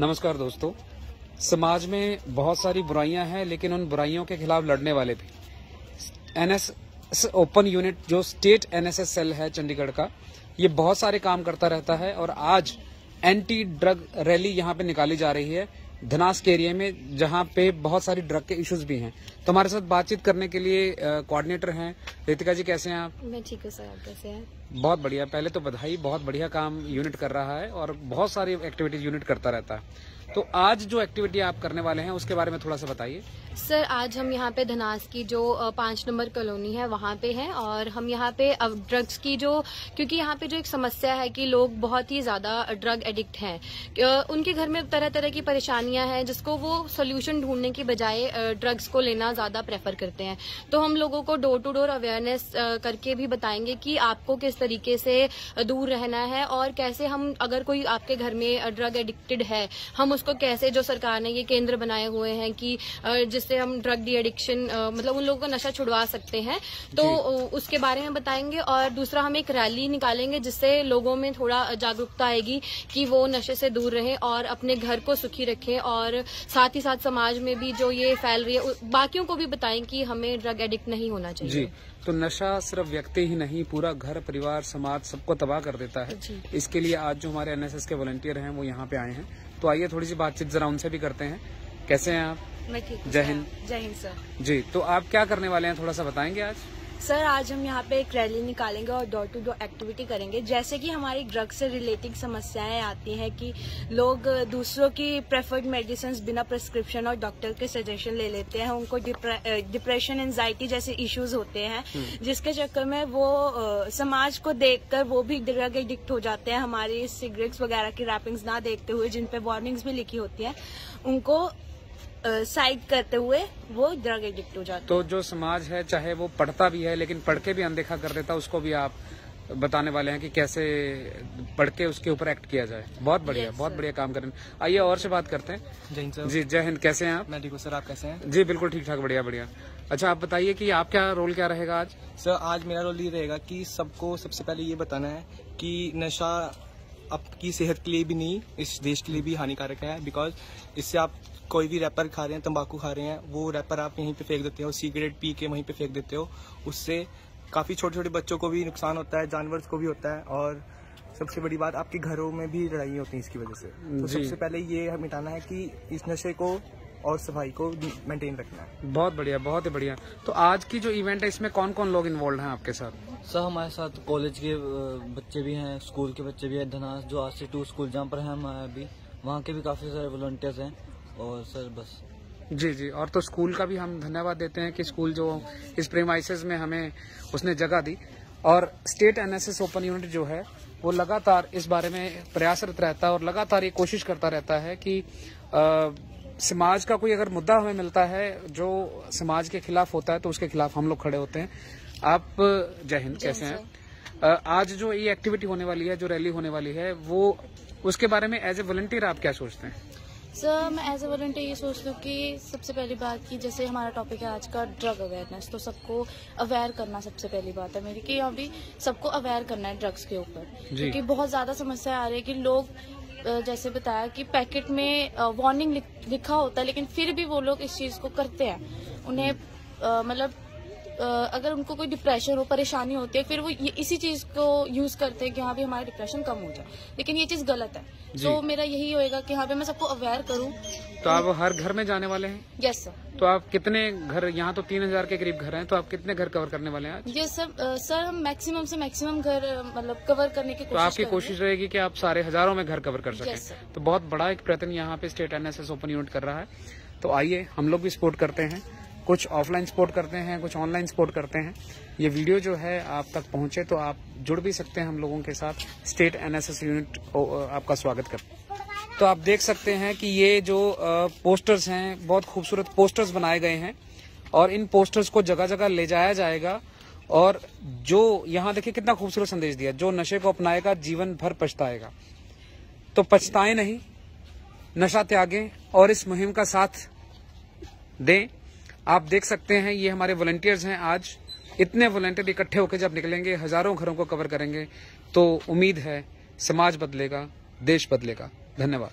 नमस्कार दोस्तों। समाज में बहुत सारी बुराइयाँ हैं, लेकिन उन बुराइयों के खिलाफ लड़ने वाले भी। एनएस ओपन यूनिट, जो स्टेट एनएसएस सेल है चंडीगढ़ का, ये बहुत सारे काम करता रहता है और आज एंटी ड्रग रैली यहाँ पे निकाली जा रही है धनास के एरिया में जहाँ पे बहुत सारी ड्रग के इश्यूज़ भी हैं। तो हमारे साथ बातचीत करने के लिए कोऑर्डिनेटर हैं। रितिका जी कैसे हैं आप? मैं ठीक हूँ सर आप कैसे हैं? बहुत बढ़िया। पहले तो बधाई बहुत बढ़िया काम यूनिट कर रहा है और बहुत सारी एक्टिविटीज़ यूनिट करता रहता है। तो आज जो एक्टिविटी आप करने वाले हैं, उसके बारे में थोड़ा सा बताइए। सर, आज हम यहाँ पे धनास की जो पाँच नंबर कॉलोनी है, वहाँ पे हैं और हम यहाँ पे ड्रग्स की जो, क्योंकि यहाँ पे जो एक समस्या है कि लोग बहुत ही ज़्यादा ड्रग एडिक्ट हैं। उनके घर में तरह तरह की परेशानियाँ हैं, जिसको वो सोल्यूशन ढूँढने की बजाय ड्रग्स को लेना ज़्यादा प्रेफर करते हैं। तो हम लोगों को डोर टू डोर अवेयरनेस करके भी बताएँगे कि आपको किस तरीके से दूर रहना है और कैसे हम, अगर कोई आपके घर में ड्रग एडिक्टेड है, हम उसको कैसे जो सरकार ने ये केंद्र बनाए हुए हैं कि जिससे हम ड्रग डी एडिक्शन मतलब उन लोगों को नशा छुड़वा सकते हैं। तो उसके बारे में बताएँगे और दूसरा हम एक रैली निकालेंगे जिससे लोगों में थोड़ा जागरूकता आएगी कि वो नशे से दूर रहें और अपने घर को सुखी रखें और साथ ही साथ समाज में भी जो ये फैल रही है बाकियों को भी बताएँ कि हमें ड्रग एडिक्ट नहीं होना चाहिए। जी तो नशा सिर्फ़ व्यक्ति ही नहीं पूरा घर परिवार समाज सबको तबाह कर देता है। इसके लिए आज जो हमारे एनएसएस के वॉलंटियर हैं वो यहाँ पे आए हैं। तो आइए थोड़ी सी बातचीत जरा उनसे भी करते हैं। कैसे हैं आप? मैं ठीक जय हिंद। जय हिंद सर। जी तो आप क्या करने वाले हैं? थोड़ा सा बताएँगे आज? सर आज हम यहाँ पे एक रैली निकालेंगे और डोर टू डोर एक्टिविटी करेंगे। जैसे कि हमारी ड्रग से रिलेटेड समस्याएँ आती हैं कि लोग दूसरों की प्रेफर्ड मेडिसिन बिना प्रिस्क्रिप्शन और डॉक्टर के सजेशन ले लेते हैं। उनको डिप्रेशन एंजाइटी जैसे इश्यूज़ होते हैं जिसके चक्कर में वो समाज को देखकर वो भी ड्रग एडिक्ट हो जाते हैं। हमारी सिगरेट्स वगैरह की रैपिंग्स ना देखते हुए जिन पे वार्निंग्स भी लिखी होती हैं उनको साइड करते हुए वो ड्रग एडिक्ट हो जाते हैं। तो जो समाज है चाहे वो पढ़ता भी है लेकिन पढ़ के भी अनदेखा कर देता उसको भी आप बताने वाले हैं कि कैसे पढ़ के उसके ऊपर एक्ट किया जाए। बहुत बढ़िया Yes, बहुत बढ़िया काम करें। आइए और से बात करते हैं। जैन सर। जी जय हिंद कैसे हैं आप? मैं ठीक हूँ सर आप कैसे हैं? जी बिल्कुल ठीक ठाक बढ़िया बढ़िया। अच्छा आप बताइए कि आप क्या रोल क्या रहेगा आज? सर आज मेरा रोल ये रहेगा कि सबको सबसे पहले ये बताना है कि नशा आपकी सेहत के लिए भी नहीं इस देश के लिए भी हानिकारक है बिकॉज़ इससे आप कोई भी रैपर खा रहे हैं तंबाकू खा रहे हैं वो रैपर आप यहीं पे फेंक देते हो सिगरेट पी के वहीं पे फेंक देते हो। उससे काफ़ी छोटे छोटे बच्चों को भी नुकसान होता है जानवर को भी होता है और सबसे बड़ी बात आपके घरों में भी लड़ाई होती है इसकी वजह से। तो सबसे पहले ये मिटाना है कि इस नशे को और सफ़ाई को मेंटेन रखना है। बहुत बढ़िया बहुत ही बढ़िया। तो आज की जो इवेंट है इसमें कौन कौन लोग इन्वॉल्व हैं आपके साथ? सर हमारे साथ कॉलेज के बच्चे भी हैं स्कूल के बच्चे भी हैं धनास जो आज से टू स्कूल जहाँ पर हैं हमारे अभी वहाँ के भी काफ़ी सारे वॉलंटियर्स हैं। और सर बस। जी जी। और तो स्कूल का भी हम धन्यवाद देते हैं कि स्कूल जो इस प्रेमाइसिस में हमें उसने जगह दी। और स्टेट एनएसएस ओपन यूनिट जो है वो लगातार इस बारे में प्रयासरत रहता है और लगातार ये कोशिश करता रहता है कि अ, समाज का कोई अगर मुद्दा हमें मिलता है जो समाज के खिलाफ होता है तो उसके खिलाफ हम लोग खड़े होते हैं। आप जय हिंद कैसे हैं? आज जो ये एक्टिविटी होने वाली है जो रैली होने वाली है वो उसके बारे में एज ए वॉलंटियर आप क्या सोचते हैं? सर मैं एज ए वॉल्टियर ये सोचती हूँ कि सबसे पहली बात कि जैसे हमारा टॉपिक है आज का ड्रग अवेयरनेस तो सबको अवेयर करना सबसे पहली बात है मेरी कि अभी सबको अवेयर करना है ड्रग्स के ऊपर। क्योंकि बहुत ज़्यादा समस्या आ रही है कि लोग जैसे बताया कि पैकेट में वार्निंग लिखा होता है लेकिन फिर भी वो लोग इस चीज़ को करते हैं उन्हें मतलब अगर उनको कोई डिप्रेशन हो परेशानी होती है फिर वो ये इसी चीज़ को यूज़ करते हैं कि हाँ भी हमारा डिप्रेशन कम हो जाए। लेकिन ये चीज़ गलत है। तो मेरा यही होएगा कि हाँ भी मैं सबको अवेयर करूँ। तो आप हर घर में जाने वाले हैं? यस सर तो आप कितने घर यहाँ तो तीन हज़ार के करीब घर हैं तो आप कितने घर कवर करने वाले हैं आज? ये अ, सर हम मैक्सिमम से मैक्सिमम घर मतलब कवर करने की तो आपकी कोशिश रहेगी कि आप सारे हज़ारों में घर कवर कर सकें। तो बहुत बड़ा एक प्रयत्न यहाँ पे स्टेट एनएसएस ओपन यूनिट कर रहा है। तो आइए हम लोग भी सपोर्ट करते हैं। कुछ ऑफलाइन सपोर्ट करते हैं, कुछ ऑनलाइन सपोर्ट करते हैं। ये वीडियो जो है आप तक पहुँचे तो आप जुड़ भी सकते हैं हम लोगों के साथ। स्टेट एनएसएस यूनिट आपका स्वागत कर तो आप देख सकते हैं कि ये जो पोस्टर्स हैं, बहुत खूबसूरत पोस्टर्स बनाए गए हैं और इन पोस्टर्स को जगह जगह ले जाया जाएगा और जो यहाँ देखिए कितना खूबसूरत संदेश दिया, जो नशे को अपनाएगा, जीवन भर पछताएगा। तो पछताए नहीं, नशा त्यागें और इस मुहिम का साथ दें। आप देख सकते हैं, ये हमारे वॉलंटियर्स हैं आज। इतने वॉलंटियर इकट्ठे होकर जब निकलेंगे, हज़ारों घरों को कवर करेंगे तो उम्मीद है समाज बदलेगा, देश बदलेगा। धन्यवाद।